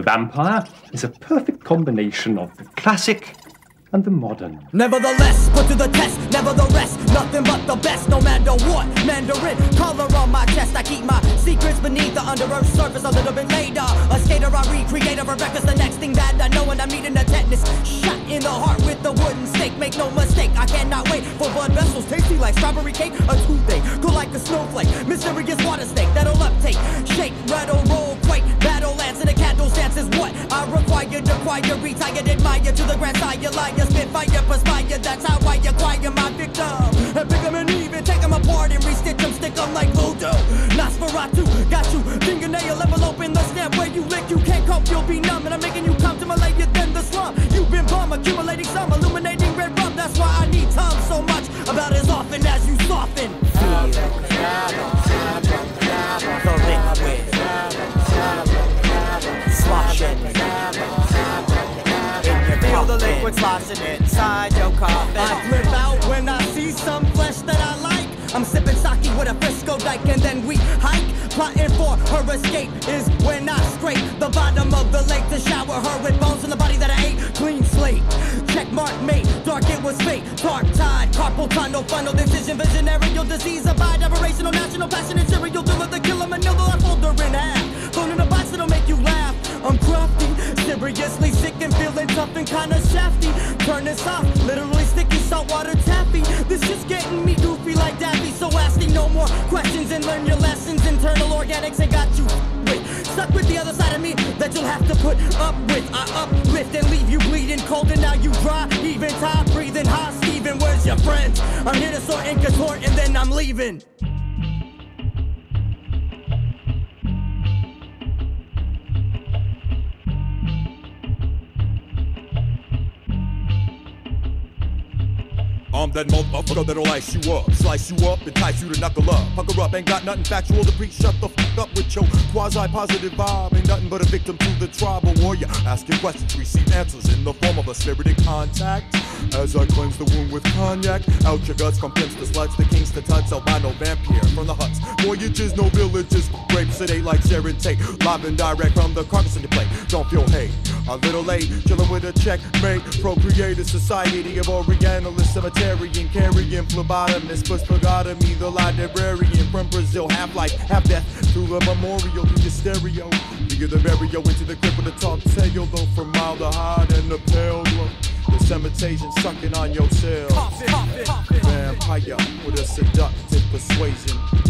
The vampire is a perfect combination of the classic and the modern. Nevertheless, put to the test, never the rest. Nothing but the best, no matter what. Mandarin color on my chest. I keep my secrets beneath the under earth surface a little bit later. A skater, I recreate for breakfast. The next thing that I know when I'm meeting the tetanus. Shot in the heart with the wooden stake. Make no mistake, I cannot wait for blood vessels tasty like strawberry cake. A toothache, I require. Acquire, retire, admire to the grand sire. Liar, spit fire, perspire. That's how I acquire my victim. And pick 'em and even take take 'em apart and restitch 'em, stick 'em like voodoo. Nosferatu, got you. Fingernail level open the snap where you lick. You can't cope, you'll be numb. And I'm making you come to my lady than the slum. You've been bum, accumulating some, Liquid sloshing inside your coffin. I flip out when I see some flesh that I like. I'm sipping sake with a Frisco dyke and then we hike. Plotting for her escape is when I scrape the bottom of the lake to shower her with bones in the body that I ate. Clean slate, check mark mate. Dark it was fate. Dark tide, carpal tunnel, funnel decision, visionarial disease, abide, aberrational, national, passionate, serial killer, the killer, manila, I fold her in half. Thrown in a box that'll make you laugh. I'm crafty, seriously and feeling tough and kinda shafty. Turn this off, literally sticky saltwater taffy. This is getting me goofy like Daffy, so asking no more questions and learn your lessons. Internal organics, I got you with. Stuck with the other side of me that you'll have to put up with. I uplift and leave you bleeding cold, and now you dry. Even time, breathing hot. Steven, where's your friends? I'm here to sort and contort, and then I'm leaving. I'm that motherfucker that'll ice you up, slice you up, entice you to knuckle up. Pucker up, ain't got nothing factual to preach. Shut the fuck up with your quasi positive vibe. Ain't nothing but a victim to the tribal warrior. Asking questions, receive answers in the form of a spirited contact. As I cleanse the wound with cognac, out your guts from pimps to sluts, the kings to tuts, albino vampire from the huts. Voyages, no villages, sedate like Sharon Tate. Live and direct from the carcass in the plate. Don't feel hate. A little late, chillin' with a checkmate. Procreated society of Orientalist cemetery and carrying phlebotomist, push phlebotomy, the librarian from Brazil. Half life, half death, through the memorial, through your stereo. Via the barrio into the crib with a talk tale, though formaldehyde and the pale glow. The cementation sucking on your cell. Vampire with a seductive persuasion.